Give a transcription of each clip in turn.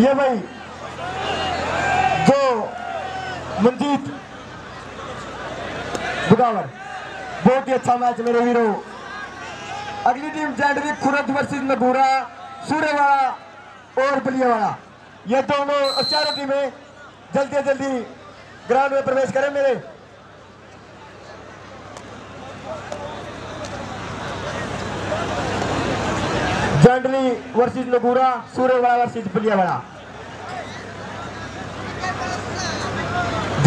ये भाई जो मंजीत बुदावर बहुत ही अच्छा मैच मेरे वीरों। अगली टीम जैंडरी खुरद वर्सेस नगूरा सूर्यवाड़ा और बलियावाड़ा ये दोनों चारों टीमें जल्दी जल्दी ग्राउंड में प्रवेश करें मेरे। जैंडरी वर्सेस नगूरा सूर्य वाला सूर्यवाड़ा वर्सेस बलियावाड़ा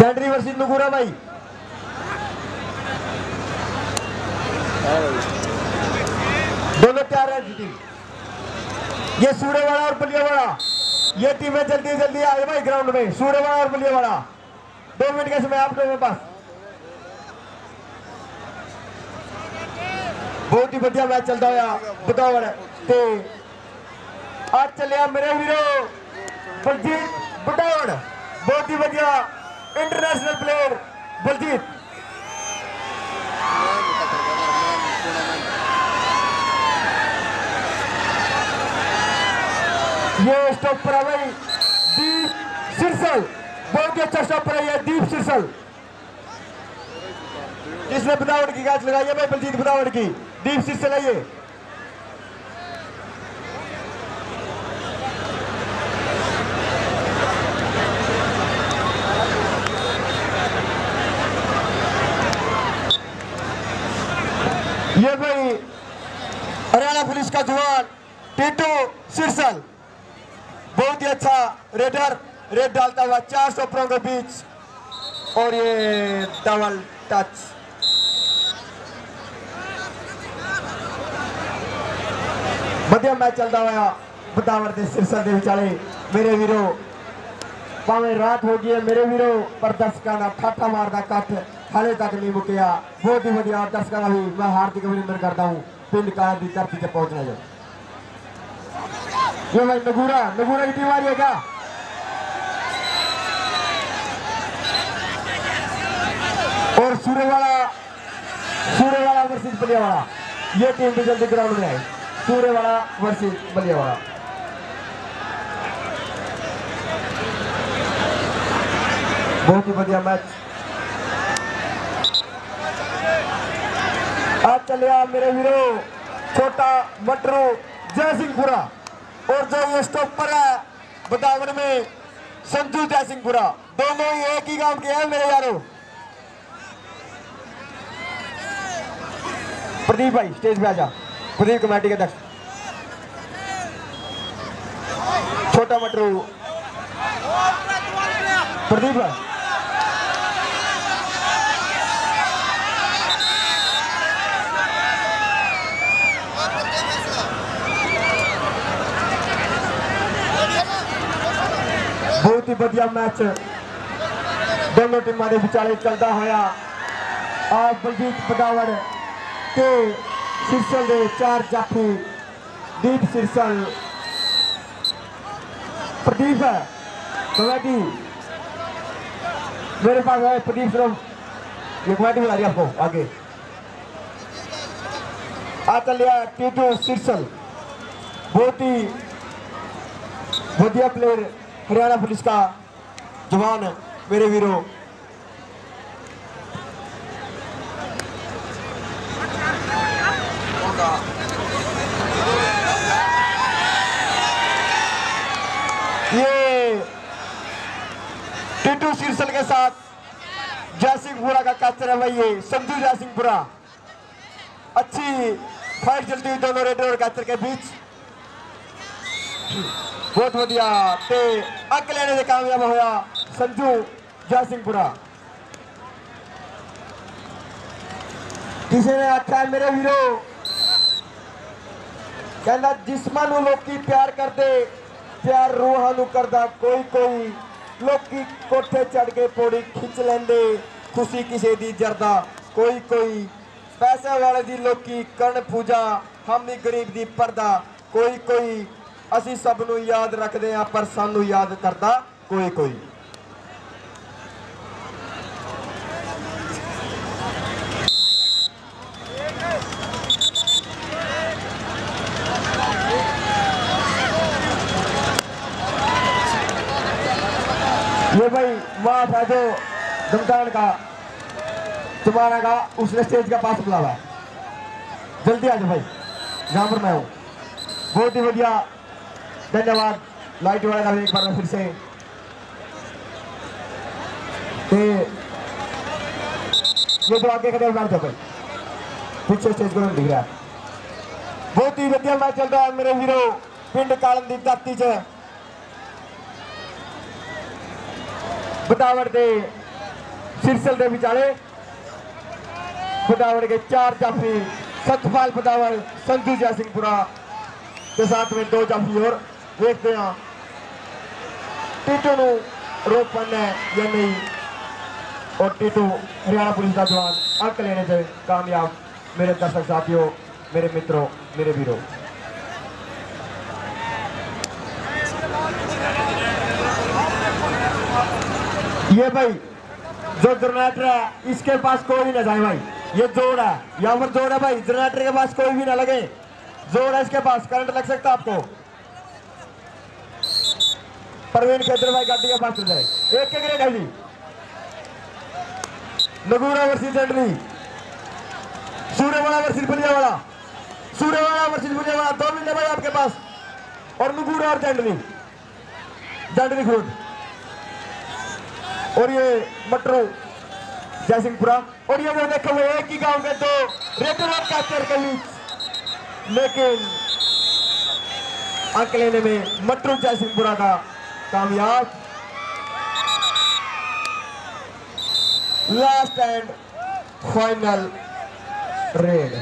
जैंडरी वर्सेस नगूरा भाई। दोनों तैयार है टीम। ये सूर्यवाड़ा और बलियावाड़ा। ये टीमें जल्दी जल्दी आए भाई ग्राउंड में। सूर्यवाड़ा और बलियावाड़ा। दो मिनट के समय आप दोनों के पास। बहुत ही बढ़िया मैच चलता हुआ बतौर ते आज चलिया मेरे वीरो। बहुत ही बढ़िया। इंटरनेशनल प्लेयर बलजीत ये स्टॉपर है भाई दीप सिरसल। बहुत ही अच्छा स्टॉपर है ये दीप सिरसल। जिसने बदावट की? कैच लगाई है भाई बलजीत बदावट की। दीप सिरसल है। ये ये भाई हरियाणा पुलिस का जवान टीटू सिरसल बहुत ही अच्छा रेडर रेड डालता हुआ चार सौपरों के बीच और ये डबल टच ਵਧੀਆ ਮੈਚ ਚੱਲਦਾ ਹੋਇਆ ਬਦਾਵਰ ਦੇ ਸਿਰਸਲ ਦੇ ਵਿਚਾਲੇ ਮੇਰੇ ਵੀਰੋ ਭਾਵੇਂ ਰਾਤ ਹੋ ਗਈ ਹੈ ਮੇਰੇ ਵੀਰੋ ਪਰ ਦਰਸ਼ਕਾਂ ਦਾ ਠਾਠਾ ਮਾਰਦਾ ਕੱਟ ਹਾਲੇ ਤੱਕ ਨਹੀਂ ਮੁੱਕਿਆ ਬਹੁਤ ਹੀ ਵਧੀਆ ਦਰਸ਼ਕਾਂ ਦਾ ਵੀ ਮੈਂ ਹਾਰਦਿਕ ਅਭਿਨੰਦਨ ਕਰਦਾ ਹੂੰ ਪਿੰਡ ਕਾਰ ਦੀ ਧਰਤੀ ਤੇ ਪਹੁੰਚਣਾ ਜੋ ये भाई नगूरा नगूरा की टीम आ रही है क्या और सूर्यवाड़ा सूर्यवाड़ा वर्सेस बलियावाड़ा ये टीम भी जल्दी ग्राउंड में आए सूर्यवाड़ा वर्सेस बलियावाड़ा बहुत ही बढ़िया मैच चलिया मेरे वीरों, छोटा मटरू जय सिंहपुरा और जो ये स्टॉपर है बदावन में संजू जय सिंहपुरा दोनों ही एक ही गाँव के हैं मेरे यारों। प्रदीप भाई स्टेज पे आजा प्रदीप कमेटी के अध्यक्ष। छोटा मटरू। प्रदीप भाई। ਵਧੀਆ ਮੈਚ ਦੋਨੋਂ ਟੀਮਾਂ ਦੇ ਵਿਚਾਲੇ ਚੱਲਦਾ ਹੋਇਆ ਆ ਬਲਜੀਤ ਬਦਾਵੜ ਤੇ ਸਿਰਸਲ ਦੇ ਚਾਰ ਜਾਫੀ ਦੀਪ सिरसल प्रदीप है कमेटी मेरे पास है प्रदीप सिर्फ ये कमेटी बुला रही है आपको आगे आ चलिया टीटू सिरसल बहुत ही बढ़िया प्लेयर हरियाणा पुलिस का जवान मेरे वीरों। ये टिटू सिरसल के साथ जयसिंहपुरा का कैचर है भाई ये, संजू जयसिंहपुरा। अच्छी फाइट चलती हुई दोनों रेडर और कैचर के बीच। ਬਹੁਤ ਵਧੀਆ ਤੇ ਅੱਗ ਲੈਣੇ ਦੇ ਕਾਮਯਾਬ ਹੋਇਆ ਸੰਜੂ ਜੈਸਿੰਘਪੁਰਾ ਕਿਸੇ ਨੇ ਆਖਿਆ, ਮੇਰੇ ਵੀਰੋ, ਕਹਿੰਦਾ ਜਿਸਮਾਂ ਨੂੰ ਲੋਕੀ ਪਿਆਰ ਕਰਦੇ, ਪਿਆਰ ਰੂਹਾਂ ਨੂੰ ਕਰਦਾ ਕੋਈ ਕੋਈ। ਲੋਕੀ ਕੋਠੇ ਚੜ ਕੇ ਪੌੜੀ ਖਿੱਚ ਲੈਂਦੇ ਖੁਸ਼ੀ ਕਿਸੇ ਦੀ ਜਰਦਾ ਕੋਈ ਕੋਈ। ਪੈਸੇ ਵਾਲੇ ਦੀ ਲੋਕੀ ਕਣ ਪੂਜਾ, ਹਮ ਵੀ ਗਰੀਬ ਦੀ ਪਰਦਾ, ਕੋਈ ਕੋਈ। ਅਸੀਂ ਸਭ ਨੂੰ ਯਾਦ ਰੱਖਦੇ ਆ ਪਰ ਸਾਨੂੰ ਯਾਦ ਕਰਦਾ ਕੋਈ ਕੋਈ ये भाई माफ है जो दमदान का तुम्हारा का उसने स्टेज का पास बुलावा है जल्दी आ जाओ भाई जहां पर मैं हूं बहुत ही बढ़िया धन्यवाद। लाइट वाले का एक बार फिर से। ये जो तो आगे कदम मैच होकर पीछे स्टेज को दिख रहा बहुत ही बढ़िया मैच चल रहा है मेरे हीरो पिंड कालमदीप दाती से बटावट के सिरसल के विचाले बटावट के चार जाफी सतपाल बटावट संजू जयसिंहपुरा के साथ में दो जाफी और ਹੋਰ ਦੇਖਦੇ ਹਾਂ ਟੀਟੂ ਨੂੰ ਰੋਕ ਪਾਣਾ ਹੈ ਜਾਂ ਨਹੀਂ और टीटू हरियाणा पुलिस का जवान अंक लेने से कामयाब मेरे दर्शक साथियों मेरे मित्रों मेरे वीरों ये भाई जो जनरेटर है इसके पास कोई भी ना जाए भाई ये जोड़ है यहाँ पर जोड़ है भाई जनरेटर के पास कोई भी ना लगे जोड़ है इसके पास करंट लग सकता है आपको प्रवीण खेतर भाई गाड़ी के पास जाए। एक के ग्रेड है जी। Nagura versus Jandli Suryawala versus Baliyawala Suryawala versus Baliyawala दो मिनट भाई आपके पास। और नगूरा और जंडली जंडली खुद। और ये मटरू जयसिंहपुरा। और ये जो देखो, वो एक ही गाँव के दो रेगुलर कैप्चर के बीच लेकिन अंक लेने में मटरू जयसिंहपुरा का कामयाब लास्ट एंड फाइनल रेड